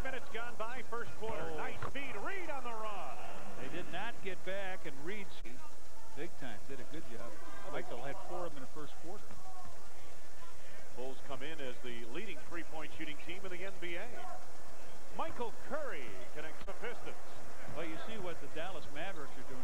Minutes gone by, first quarter. Oh. Nice feed, Reid on the run. They did not get back, and Reid, big time, did a good job. Michael had four of them in the first quarter. Bulls come in as the leading three-point shooting team in the NBA. Michael Curry connects the Pistons. Well, you see what the Dallas Mavericks are doing.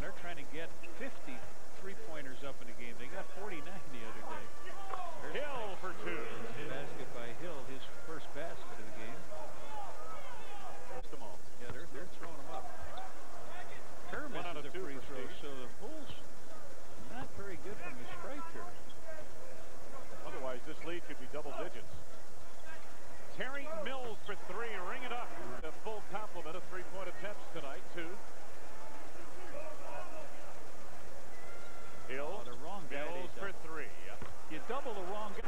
The Bulls not very good from the stripe here. Otherwise, this lead could be double digits. Terry Mills for three, ring it up. A full complement of three-point attempts tonight, too. Hill, oh, the wrong guy Mills for three. You double the wrong guy.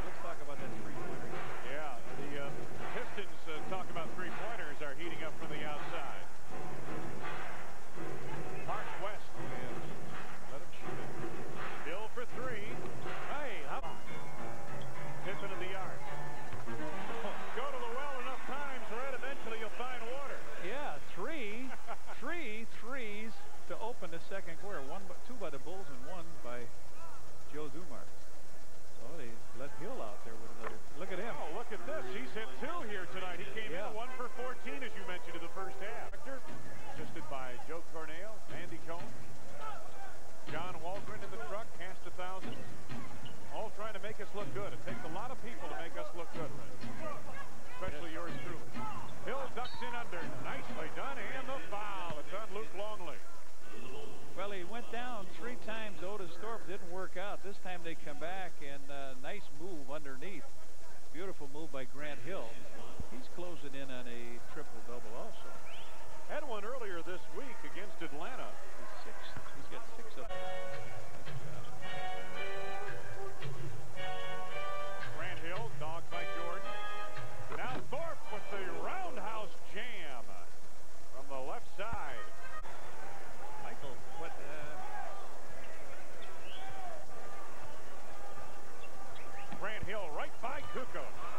Open the second quarter. One, two by the Bulls and one by Joe Dumars. Oh, they let Hill out there with another. Look at him. Oh, look at this. He's hit two here tonight. He came yeah. in one for 14, as you mentioned, in the first half. Assisted by Joe Cornell, Andy Cohen, John Waldron in the truck, cast a thousand. All trying to make us look good. It takes a lot of people to make us look good, especially yours truly. Hill ducks in under. Nicely done, and the foul. It's on Luke Longley. Well, he went down three times. Otis Thorpe didn't work out. This time they come back, and uh, nice move underneath. Beautiful move by Grant Hill. He's close. right by Kukoc.